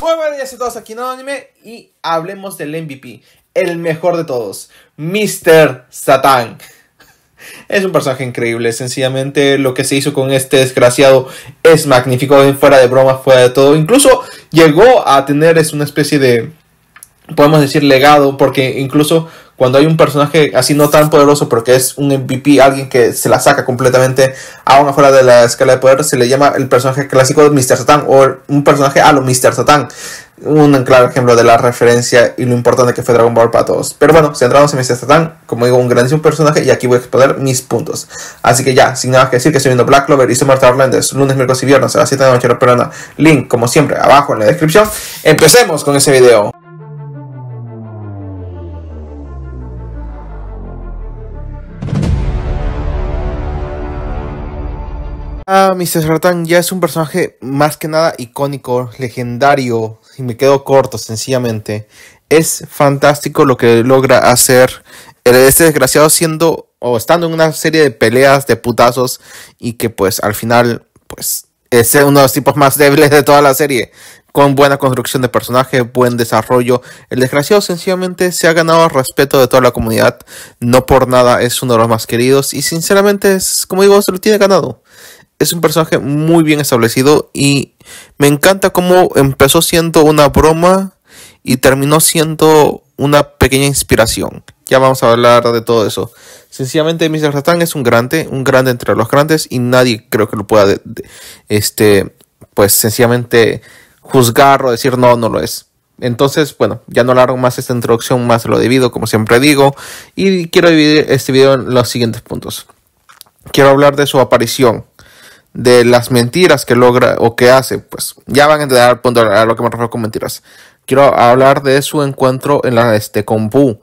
Muy buenos días a todos aquí en y hablemos del MVP, el mejor de todos, Mr. Satan. Es un personaje increíble, sencillamente lo que se hizo con este desgraciado es magnífico, fuera de broma, fuera de todo. Incluso llegó a tener es una especie de, podemos decir, legado, porque incluso cuando hay un personaje así no tan poderoso, pero que es un MVP, alguien que se la saca completamente aún afuera de la escala de poder, se le llama el personaje clásico de Mr. Satan o un personaje a lo Mr. Satan. Un claro ejemplo de la referencia y lo importante que fue Dragon Ball para todos. Pero bueno, centramos en Mr. Satan, como digo, un grandísimo personaje y aquí voy a exponer mis puntos. Así que ya, sin nada que decir, que estoy viendo Black Clover y Summer Orlandes, lunes, miércoles y viernes a las 7 de la noche peruana. Link, como siempre, abajo en la descripción. Empecemos con ese video. Ah, Mr. Sartán ya es un personaje más que nada icónico, legendario, y me quedo corto sencillamente. Es fantástico lo que logra hacer este desgraciado siendo o estando en una serie de peleas de putazos y que pues al final pues es uno de los tipos más débiles de toda la serie con buena construcción de personaje, buen desarrollo. El desgraciado sencillamente se ha ganado respeto de toda la comunidad. No por nada es uno de los más queridos y sinceramente es, como digo, se lo tiene ganado es un personaje muy bien establecido y me encanta cómo empezó siendo una broma y terminó siendo una pequeña inspiración. Ya vamos a hablar de todo eso. Sencillamente Mr. Satan es un grande, un grande entre los grandes y nadie creo que lo pueda, este, pues sencillamente juzgar o decir no, no lo es. Entonces, bueno, ya no largo más esta introducción, más lo debido, como siempre digo, y quiero dividir este video en los siguientes puntos. Quiero hablar de su aparición, de las mentiras que logra o que hace, pues ya van a entender a lo que me refiero con mentiras. Quiero hablar de su encuentro en la este con Buu,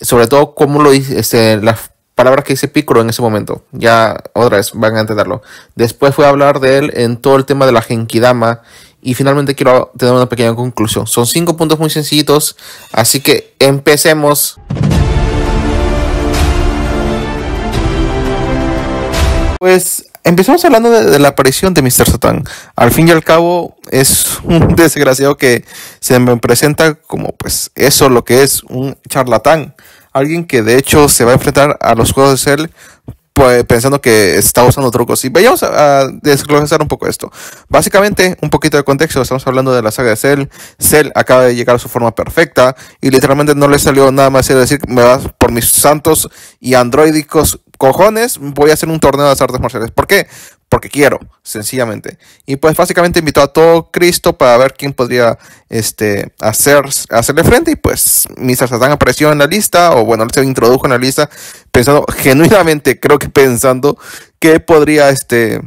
sobre todo cómo lo dice, este, las palabras que dice Piccolo en ese momento. Ya otra vez van a entenderlo. Después fue a hablar de él en todo el tema de la Genkidama y finalmente quiero tener una pequeña conclusión. Son cinco puntos muy sencillitos, así que empecemos. Pues Empezamos hablando de, la aparición de Mr. Satan. Al fin y al cabo, es un desgraciado que se me presenta como, pues, eso lo que es un charlatán. Alguien que de hecho se va a enfrentar a los juegos de Cell pues, pensando que está usando trucos. Y vayamos a, desglosar un poco esto. Básicamente, un poquito de contexto, estamos hablando de la saga de Cell. Cell acaba de llegar a su forma perfecta y literalmente no le salió nada más de decir, me vas por mis santos y androidicos cojones, voy a hacer un torneo de artes marciales. ¿Por qué? Porque quiero, sencillamente. Y pues básicamente invitó a todo Cristo para ver quién podría este, hacer, hacerle frente. Y pues Mr. Satan apareció en la lista, o bueno, se introdujo en la lista, pensando genuinamente, creo que pensando que podría este,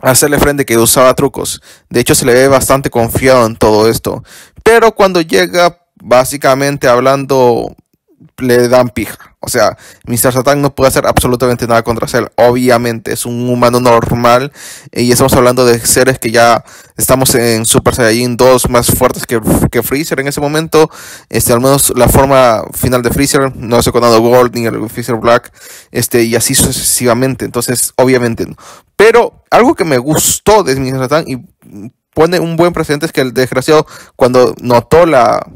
hacerle frente, que usaba trucos. De hecho, se le ve bastante confiado en todo esto. Pero cuando llega, básicamente hablando, le dan pija. O sea, Mr. Satan no puede hacer absolutamente nada contra Cell. Obviamente, es un humano normal. Y estamos hablando de seres que ya estamos en Super Saiyajin 2 más fuertes que, que Freezer en ese momento. Este, al menos la forma final de Freezer, no se conado Gold ni el Freezer Black. Este, y así sucesivamente. Entonces, obviamente no. Pero algo que me gustó de Mr. Satan y pone un buen precedente es que el desgraciado, cuando notó la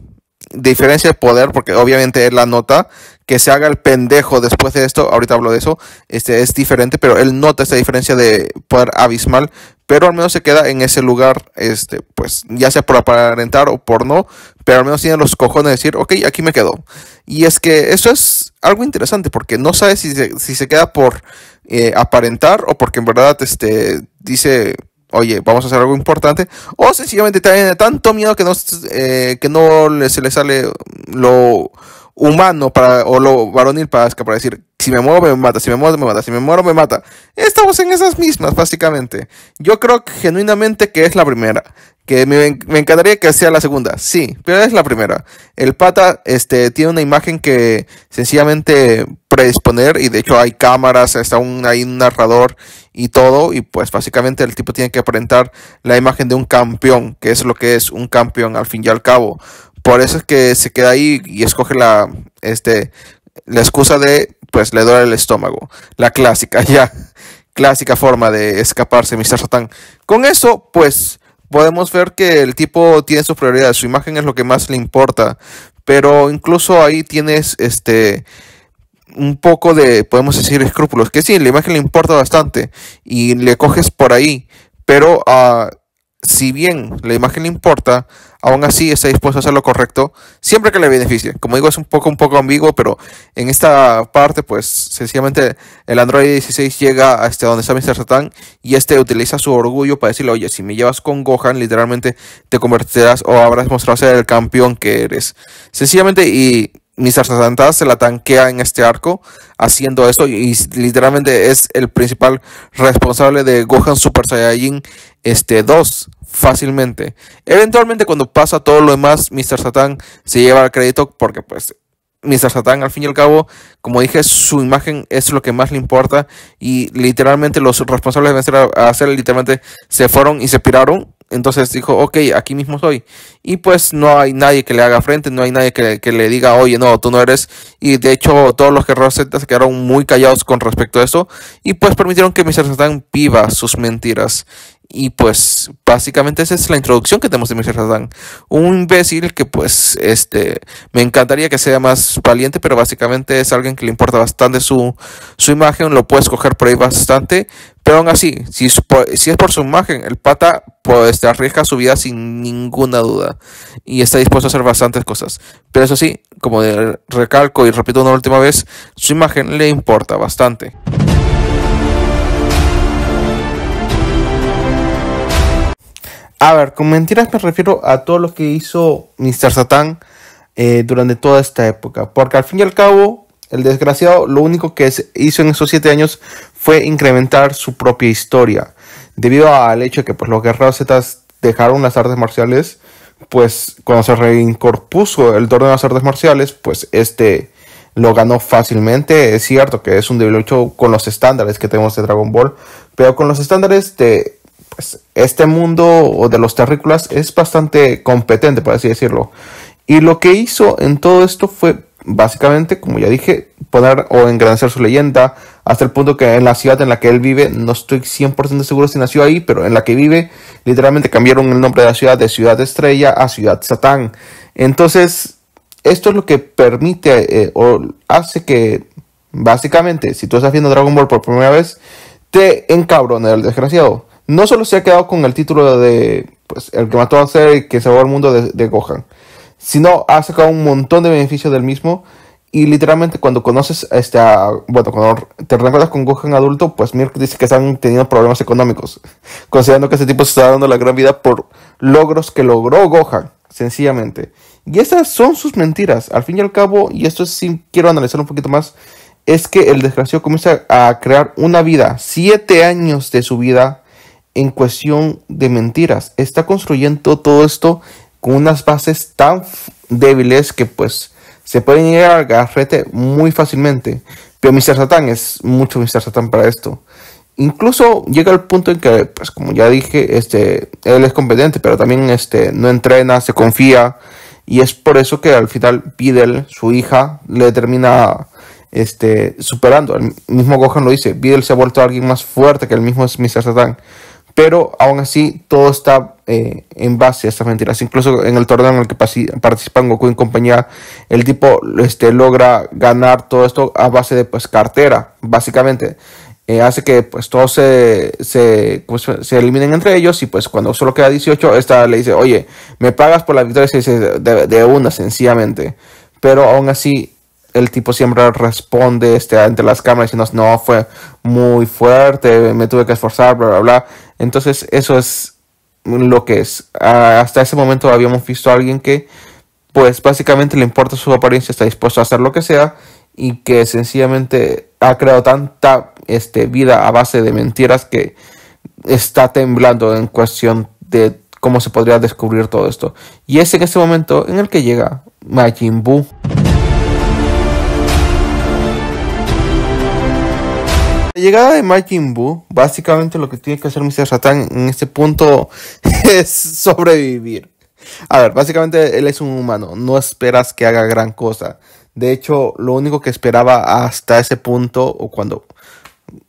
diferencia de poder, porque obviamente él la nota, que se haga el pendejo después de esto, ahorita hablo de eso, este es diferente, pero él nota esta diferencia de poder abismal, pero al menos se queda en ese lugar, este, pues, ya sea por aparentar o por no, pero al menos tiene los cojones de decir, ok, aquí me quedo. Y es que eso es algo interesante, porque no sabe si se, si se queda por eh, aparentar o porque en verdad, este, dice, oye, vamos a hacer algo importante, o sencillamente tiene tanto miedo que no, eh, que no se le sale lo humano para, o lo varonil para para decir, si me muevo me mata, si me muevo me mata, si me muero me mata. Estamos en esas mismas, básicamente. Yo creo que, genuinamente que es la primera. Que me, me, encantaría que sea la segunda, sí, pero es la primera. El pata este, tiene una imagen que sencillamente predisponer y de hecho hay cámaras, está un, hay un narrador y todo y pues básicamente el tipo tiene que aparentar la imagen de un campeón, que es lo que es un campeón al fin y al cabo. Por eso es que se queda ahí y escoge la, este, la excusa de, pues le duele el estómago. La clásica, ya. Clásica forma de escaparse, Mr. Satan. Con eso, pues podemos ver que el tipo tiene sus prioridades, su imagen es lo que más le importa, pero incluso ahí tienes este un poco de, podemos decir, escrúpulos, que sí, la imagen le importa bastante y le coges por ahí, pero uh, si bien la imagen le importa, aún así está dispuesto a hacer lo correcto siempre que le beneficie. Como digo, es un poco, un poco ambiguo, pero en esta parte, pues sencillamente el Android 16 llega hasta donde está Mr. Satan y este utiliza su orgullo para decirle, oye, si me llevas con Gohan, literalmente te convertirás o habrás mostrado ser el campeón que eres. Sencillamente y Mr. Satan se la tanquea en este arco haciendo esto y, literalmente es el principal responsable de Gohan Super Saiyajin este 2 fácilmente. Eventualmente cuando pasa todo lo demás, Mr. Satan se lleva el crédito porque pues Mr. Satan al fin y al cabo, como dije, su imagen es lo que más le importa y literalmente los responsables de hacer, hacer literalmente se fueron y se piraron entonces dijo, ok, aquí mismo soy. Y pues no hay nadie que le haga frente, no hay nadie que, le diga, oye, no, tú no eres. Y de hecho, todos los guerreros Z se quedaron muy callados con respecto a eso. Y pues permitieron que Mr. Satan viva sus mentiras. Y pues básicamente esa es la introducción que tenemos de Mr. Satan. Un imbécil que pues este me encantaría que sea más valiente, pero básicamente es alguien que le importa bastante su, su imagen, lo puedes coger por ahí bastante, pero aún así, si es por, su imagen, el pata pues arriesga su vida sin ninguna duda y está dispuesto a hacer bastantes cosas. Pero eso sí, como recalco y repito una última vez, su imagen le importa bastante. A ver, con mentiras me refiero a todo lo que hizo Mr. Satan eh, durante toda esta época. Porque al fin y al cabo, el desgraciado lo único que hizo en esos siete años fue incrementar su propia historia. Debido al hecho de que pues, los guerreros Z dejaron las artes marciales, pues cuando se reincorpuso el torneo de las artes marciales, pues este lo ganó fácilmente. Es cierto que es un debilucho con los estándares que tenemos de Dragon Ball, pero con los estándares de pues, este mundo o de los terrícolas es bastante competente, por así decirlo. Y lo que hizo en todo esto fue básicamente, como ya dije, poner o engrandecer su leyenda hasta el punto que en la ciudad en la que él vive, no estoy 100% seguro si nació ahí, pero en la que vive, literalmente cambiaron el nombre de la ciudad de Ciudad Estrella a Ciudad Satán. Entonces, esto es lo que permite eh, o hace que, básicamente, si tú estás viendo Dragon Ball por primera vez, te encabrone el desgraciado no solo se ha quedado con el título de pues, el que mató a ser y que salvó al mundo de, Gohan, sino ha sacado un montón de beneficios del mismo. Y literalmente cuando conoces, este, bueno, cuando te recuerdas con Gohan adulto, pues Mirk dice que están teniendo problemas económicos, considerando que ese tipo se está dando la gran vida por logros que logró Gohan, sencillamente. Y esas son sus mentiras. Al fin y al cabo, y esto sí quiero analizar un poquito más, es que el desgraciado comienza a crear una vida, siete años de su vida en cuestión de mentiras. Está construyendo todo esto con unas bases tan débiles que pues se pueden ir al garrete muy fácilmente. Pero Mr. Satan es mucho Mr. Satan para esto. Incluso llega al punto en que, pues como ya dije, este, él es competente, pero también este, no entrena, se confía. Y es por eso que al final Videl, su hija, le termina este, superando. El mismo Gohan lo dice, Videl se ha vuelto alguien más fuerte que el mismo Mr. Satan pero aún así todo está eh, en base a estas mentiras. Incluso en el torneo en el que participan Goku en compañía, el tipo este, logra ganar todo esto a base de pues cartera, básicamente. Eh, hace que pues todos se, se, pues, se, eliminen entre ellos y pues cuando solo queda 18, esta le dice, oye, me pagas por la victoria, se dice de, de una sencillamente. Pero aún así el tipo siempre responde este, ante las cámaras nos no, fue muy fuerte, me tuve que esforzar, bla, bla, bla. Entonces eso es lo que es. hasta ese momento habíamos visto a alguien que pues básicamente le importa su apariencia, está dispuesto a hacer lo que sea y que sencillamente ha creado tanta este, vida a base de mentiras que está temblando en cuestión de cómo se podría descubrir todo esto. Y es en ese momento en el que llega Majin Buu. Llegada de Majin Buu, básicamente lo que tiene que hacer Mr. Satan en este punto es sobrevivir. A ver, básicamente él es un humano, no esperas que haga gran cosa. De hecho, lo único que esperaba hasta ese punto, o cuando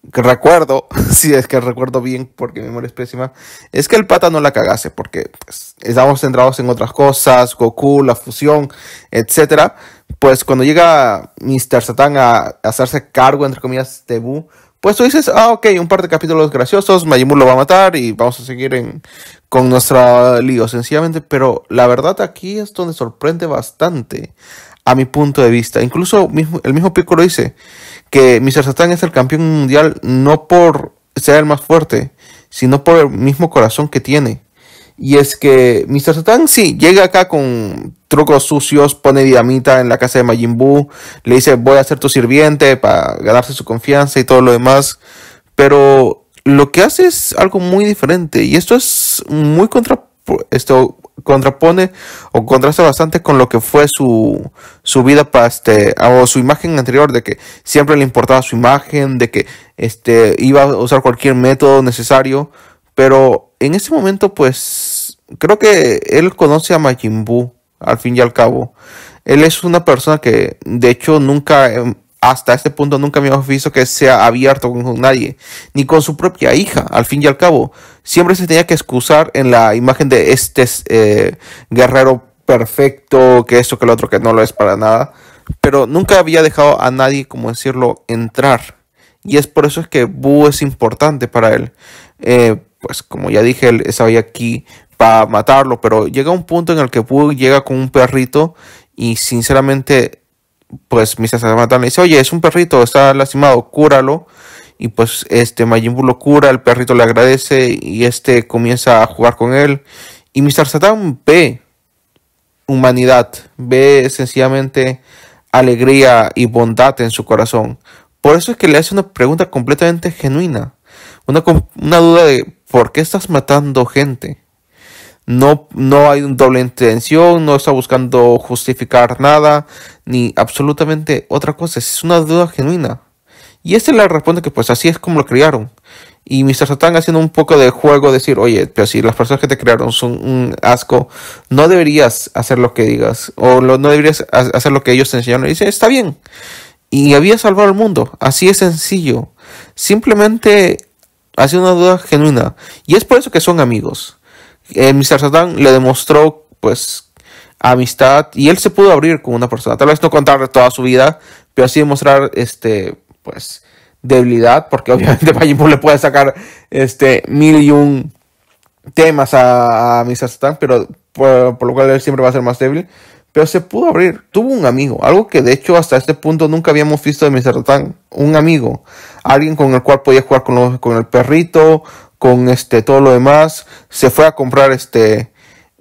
recuerdo, si es que recuerdo bien porque mi memoria es pésima, es que el pata no la cagase porque pues, estábamos centrados en otras cosas, Goku, la fusión, etcétera. Pues cuando llega Mr. Satan a, hacerse cargo, entre comillas, de Buu, pues tú dices, ah, ok, un par de capítulos graciosos, Majin lo va a matar y vamos a seguir en, con nuestra lío, sencillamente. Pero la verdad aquí es donde sorprende bastante, a mi punto de vista. Incluso el mismo Piccolo dice que Mr. Satan es el campeón mundial no por ser el más fuerte, sino por el mismo corazón que tiene. Y es que Mr. Satan sí llega acá con trucos sucios, pone dinamita en la casa de Majin Buu, le dice voy a ser tu sirviente para ganarse su confianza y todo lo demás. Pero lo que hace es algo muy diferente y esto es muy contra esto contrapone o contrasta bastante con lo que fue su, su vida para este, o su imagen anterior, de que siempre le importaba su imagen, de que este, iba a usar cualquier método necesario, pero en ese momento pues creo que él conoce a Majin Buu, al fin y al cabo. Él es una persona que de hecho nunca em, hasta este punto nunca me había visto que sea abierto con nadie, ni con su propia hija, al fin y al cabo. Siempre se tenía que excusar en la imagen de este eh, guerrero perfecto, que esto, que lo otro, que no lo es para nada. Pero nunca había dejado a nadie, como decirlo, entrar. Y es por eso es que Boo es importante para él. Eh, pues como ya dije, él estaba aquí para matarlo, pero llega un punto en el que Boo llega con un perrito y sinceramente pues Mr. Satan le dice, oye, es un perrito, está lastimado, cúralo. Y pues este Majin lo cura, el perrito le agradece y este comienza a jugar con él. Y Mr. Satan ve humanidad, ve sencillamente alegría y bondad en su corazón. Por eso es que le hace una pregunta completamente genuina. Una, una duda de ¿por qué estás matando gente? No, no hay doble intención, no está buscando justificar nada, ni absolutamente otra cosa. Es una duda genuina. Y este le responde que pues así es como lo criaron. Y Mr. Satan haciendo un poco de juego, decir, oye, pero si las personas que te crearon son un asco, no deberías hacer lo que digas, o no deberías hacer lo que ellos te enseñaron. Dice, está bien. Y había salvado al mundo. Así es sencillo. Simplemente hace una duda genuina. Y es por eso que son amigos eh, Mr. Satan le demostró pues amistad y él se pudo abrir con una persona. Tal vez no contarle toda su vida, pero sí demostrar este pues debilidad, porque obviamente Majin le puede sacar este mil y un temas a, a Mr. Satan, pero por, lo cual él siempre va a ser más débil. Pero se pudo abrir, tuvo un amigo, algo que de hecho hasta este punto nunca habíamos visto de Mr. Satan, un amigo, alguien con el cual podía jugar con, con el perrito, con este todo lo demás, se fue a comprar este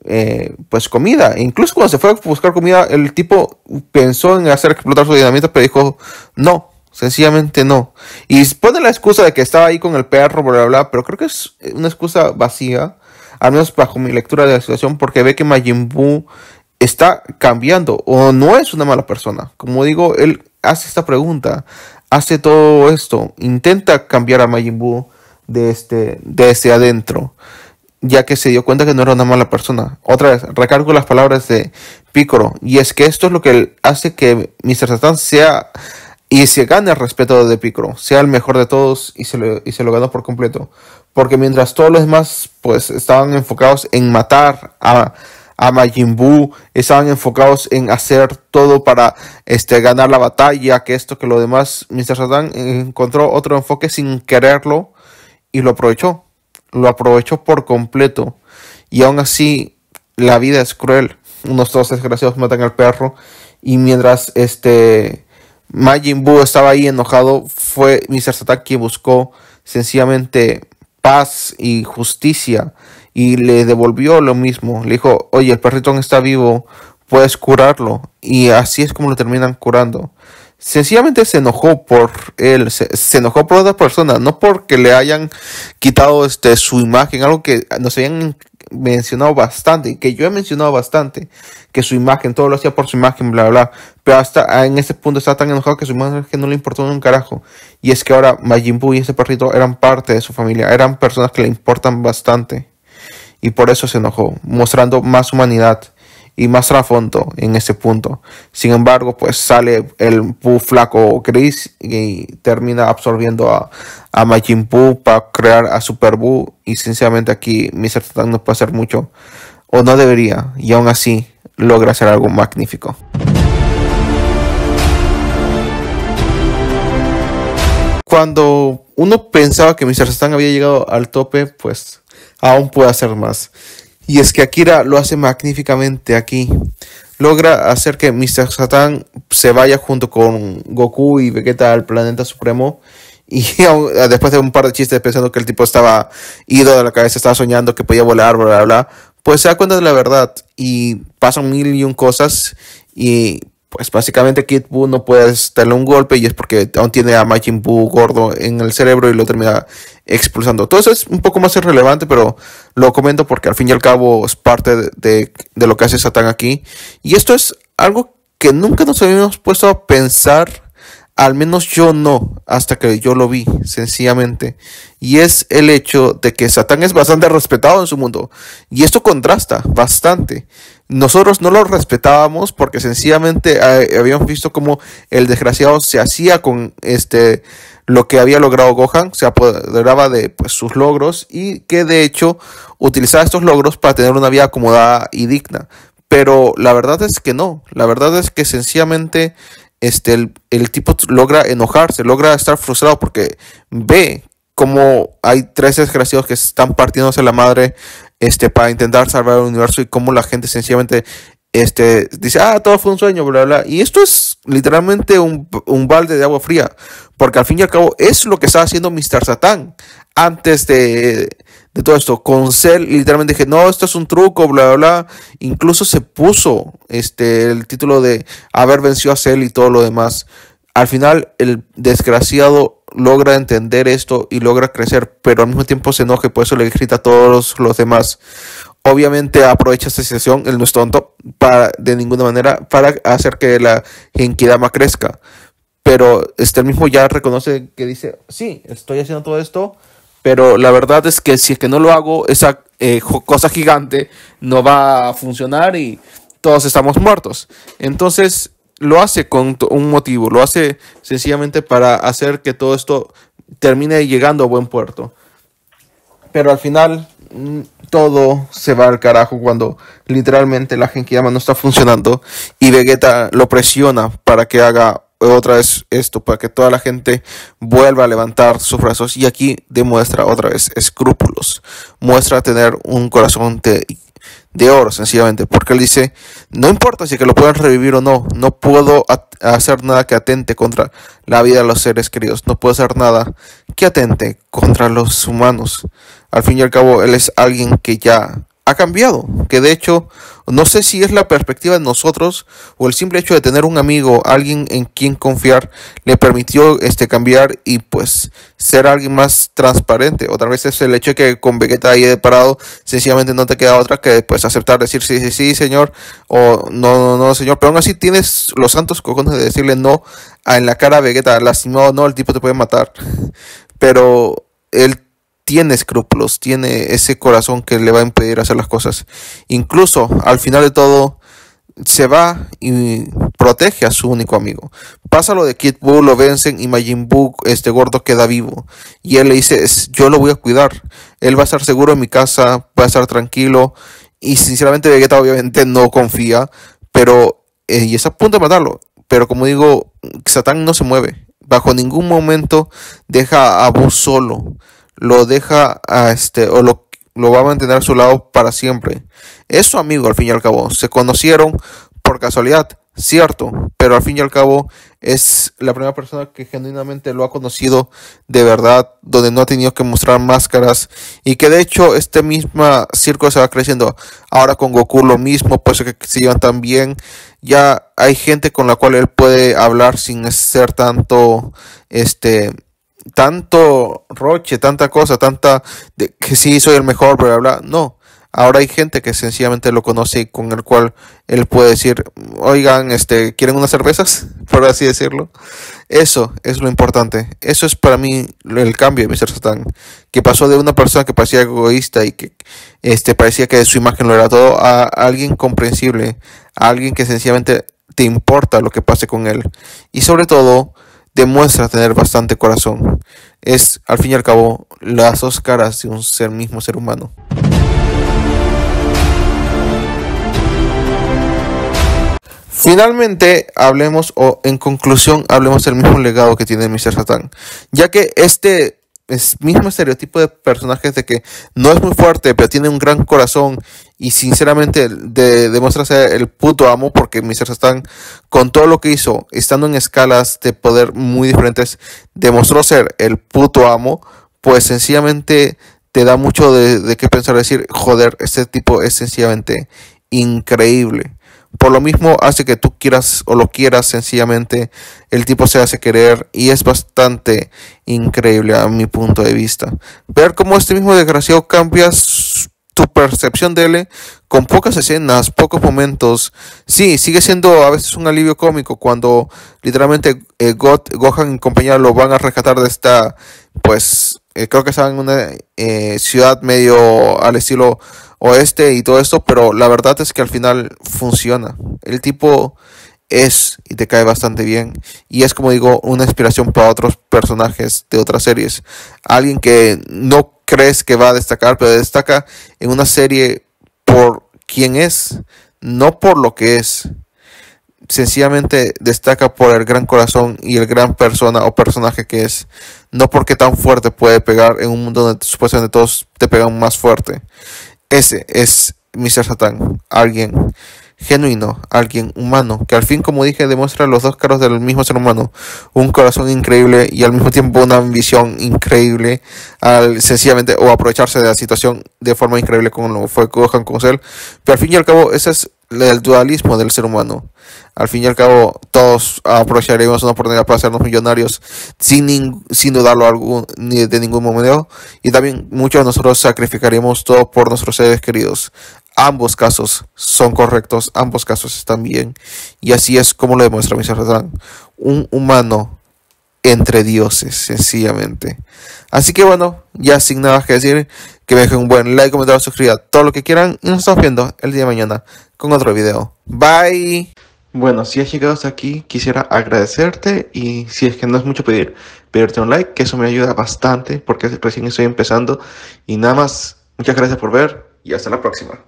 eh, pues comida. Incluso cuando se fue a buscar comida, el tipo pensó en hacer explotar su dinamita, pero dijo no, sencillamente no. Y pone la excusa de que estaba ahí con el perro, bla bla bla, pero creo que es una excusa vacía, al menos bajo mi lectura de la situación, porque ve que Majin Buu está cambiando o no es una mala persona. Como digo, él hace esta pregunta, hace todo esto, intenta cambiar a Majin Buu de este, desde adentro, ya que se dio cuenta que no era una mala persona. Otra vez, recargo las palabras de Piccolo, y es que esto es lo que hace que Mr. Satan sea y se gane el respeto de Piccolo, sea el mejor de todos y se lo, y se lo ganó por completo. Porque mientras todos los demás pues estaban enfocados en matar a, a Majin Buu, estaban enfocados en hacer todo para este, ganar la batalla, que esto, que lo demás, Mr. Satan encontró otro enfoque sin quererlo y lo aprovechó. Lo aprovechó por completo. Y aún así, la vida es cruel. Unos dos desgraciados matan al perro. Y mientras este Majin Buu estaba ahí enojado, fue Mr. Satan quien buscó sencillamente paz y justicia. Y le devolvió lo mismo. Le dijo, oye, el perrito está vivo, puedes curarlo. Y así es como lo terminan curando sencillamente se enojó por él, se, enojó por otra persona, no porque le hayan quitado este, su imagen, algo que nos habían mencionado bastante, que yo he mencionado bastante, que su imagen, todo lo hacía por su imagen, bla, bla, pero hasta en ese punto estaba tan enojado que su imagen no le importó un carajo. Y es que ahora Majin Buu y ese perrito eran parte de su familia, eran personas que le importan bastante. Y por eso se enojó, mostrando más humanidad. y más trasfondo en ese punto. Sin embargo, pues sale el Buu flaco gris y termina absorbiendo a, a Majin Buu para crear a Super Buu y sinceramente aquí Mr. Satan no puede hacer mucho o no debería y aún así logra hacer algo magnífico. Cuando uno pensaba que Mr. Satan había llegado al tope, pues aún puede hacer más. Y es que Akira lo hace magníficamente aquí. Logra hacer que Mr. Satan se vaya junto con Goku y Vegeta al planeta supremo. Y después de un par de chistes pensando que el tipo estaba ido de la cabeza, estaba soñando que podía volar, bla, bla, bla, pues se da cuenta de la verdad y pasan mil y un cosas y pues básicamente Kid Buu no puede darle un golpe y es porque aún tiene a Majin Buu gordo en el cerebro y lo termina expulsando. Todo eso es un poco más irrelevante, pero lo comento porque al fin y al cabo es parte de, de lo que hace Satan aquí. Y esto es algo que nunca nos habíamos puesto a pensar al menos yo no, hasta que yo lo vi, sencillamente. Y es el hecho de que Satán es bastante respetado en su mundo. Y esto contrasta bastante. Nosotros no lo respetábamos porque sencillamente eh, habíamos visto cómo el desgraciado se hacía con este lo que había logrado Gohan, se apoderaba de pues, sus logros y que de hecho utilizaba estos logros para tener una vida acomodada y digna. Pero la verdad es que no, la verdad es que sencillamente este, el, tipo logra enojarse, logra estar frustrado porque ve cómo hay tres desgraciados que están partiéndose la madre este, para intentar salvar el universo y cómo la gente sencillamente este, dice, ah, todo fue un sueño, bla, bla. Y esto es literalmente un, un, balde de agua fría, porque al fin y al cabo es lo que estaba haciendo Mr. Satan antes de, de todo esto. Con Cell literalmente dije, no, esto es un truco, bla, bla, bla. Incluso se puso este, el título de haber vencido a Cell y todo lo demás. Al final el desgraciado logra entender esto y logra crecer, pero al mismo tiempo se enoja y por eso le grita a todos los demás. Obviamente aprovecha esta situación, él no es tonto, para, de ninguna manera, para hacer que la Genkidama crezca. Pero este mismo ya reconoce que dice, sí, estoy haciendo todo esto, pero la verdad es que si es que no lo hago, esa eh, cosa gigante no va a funcionar y todos estamos muertos. Entonces lo hace con un motivo, lo hace sencillamente para hacer que todo esto termine llegando a buen puerto. Pero al final mm, todo se va al carajo cuando literalmente la Genkidama no está funcionando y Vegeta lo presiona para que haga otra vez esto para que toda la gente vuelva a levantar sus brazos. Y aquí demuestra otra vez escrúpulos, muestra tener un corazón de, de oro sencillamente, porque él dice, no importa si que lo puedan revivir o no, no puedo hacer nada que atente contra la vida de los seres queridos, no puedo hacer nada que atente contra los humanos. Al fin y al cabo, él es alguien que ya ha cambiado, que de hecho no sé si es la perspectiva de nosotros o el simple hecho de tener un amigo, alguien en quien confiar, le permitió este cambiar y pues ser alguien más transparente. Otra vez es el hecho de que con Vegeta ahí de parado, sencillamente no te queda otra que pues aceptar, decir sí, sí, sí, señor, o no, no, no, señor, pero aún así tienes los santos cojones de decirle no a, en la cara a Vegeta, lastimado, no, el tipo te puede matar, pero él tiene escrúpulos, tiene ese corazón que le va a impedir hacer las cosas. Incluso al final de todo se va y protege a su único amigo. Pasa lo de Kid Buu, lo vencen y Majin Buu, este gordo, queda vivo. Y él le dice, yo lo voy a cuidar. Él va a estar seguro en mi casa, va a estar tranquilo. Y sinceramente Vegeta obviamente no confía, pero eh, y está a punto de matarlo. Pero como digo, Satán no se mueve. Bajo ningún momento deja a Buu solo lo deja a este o lo, lo va a mantener a su lado para siempre. Es su amigo al fin y al cabo. Se conocieron por casualidad, cierto, pero al fin y al cabo es la primera persona que genuinamente lo ha conocido de verdad, donde no ha tenido que mostrar máscaras y que de hecho este mismo circo se va creciendo. Ahora con Goku lo mismo, pues que se llevan tan bien. Ya hay gente con la cual él puede hablar sin ser tanto este tanto roche, tanta cosa, tanta de que sí soy el mejor, bla, bla, bla. No, Ahora hay gente que sencillamente lo conoce y con el cual él puede decir, oigan, este, ¿quieren unas cervezas? Por así decirlo. Eso es lo importante. Eso es para mí el cambio de Mr. Satan. Que pasó de una persona que parecía egoísta y que este, parecía que su imagen lo era todo a alguien comprensible. A alguien que sencillamente te importa lo que pase con él. Y sobre todo, demuestra tener bastante corazón. Es, al fin y al cabo, las dos caras de un ser mismo ser humano. Finalmente, hablemos, o en conclusión, hablemos del mismo legado que tiene Mr. Satan, ya que este es mismo estereotipo de personajes de que no es muy fuerte, pero tiene un gran corazón y sinceramente de, demuestra ser el puto amo porque Mr. Satan con todo lo que hizo, estando en escalas de poder muy diferentes, demostró ser el puto amo, pues sencillamente te da mucho de, de qué pensar, decir, joder, este tipo es sencillamente increíble. Por lo mismo hace que tú quieras o lo quieras sencillamente, el tipo se hace querer y es bastante increíble a mi punto de vista. Ver cómo este mismo desgraciado cambia tu percepción de él con pocas escenas, pocos momentos. Sí, sigue siendo a veces un alivio cómico cuando literalmente eh, Gohan y compañía lo van a rescatar de esta, pues eh, creo que están en una eh, ciudad medio al estilo oeste y todo esto, pero la verdad es que al final funciona. El tipo es y te cae bastante bien y es como digo una inspiración para otros personajes de otras series. Alguien que no crees que va a destacar, pero destaca en una serie por quién es, no por lo que es. Sencillamente destaca por el gran corazón y el gran persona o personaje que es. No porque tan fuerte puede pegar en un mundo donde supuestamente todos te pegan más fuerte. Ese es Mr. Satan, alguien genuino, alguien humano, que al fin, como dije, demuestra los dos caros del mismo ser humano, un corazón increíble y al mismo tiempo una ambición increíble, al sencillamente o aprovecharse de la situación de forma increíble como lo fue Gohan Cell, pero al fin y al cabo ese es el dualismo del ser humano. Al fin y al cabo, todos aprovecharemos una oportunidad para hacernos millonarios sin, sin dudarlo algún, ni de ningún momento. Y también muchos de nosotros sacrificaremos todo por nuestros seres queridos. Ambos casos son correctos, ambos casos están bien. Y así es como lo demuestra Mr. Radán. Un humano entre dioses, sencillamente. Así que bueno, ya sin nada que decir, que me dejen un buen like, comentario, suscribir, todo lo que quieran. Y nos estamos viendo el día de mañana con otro video. Bye. Bueno, si has llegado hasta aquí, quisiera agradecerte y si es que no es mucho pedir, pedirte un like, que eso me ayuda bastante porque recién estoy empezando. Y nada más, muchas gracias por ver y hasta la próxima.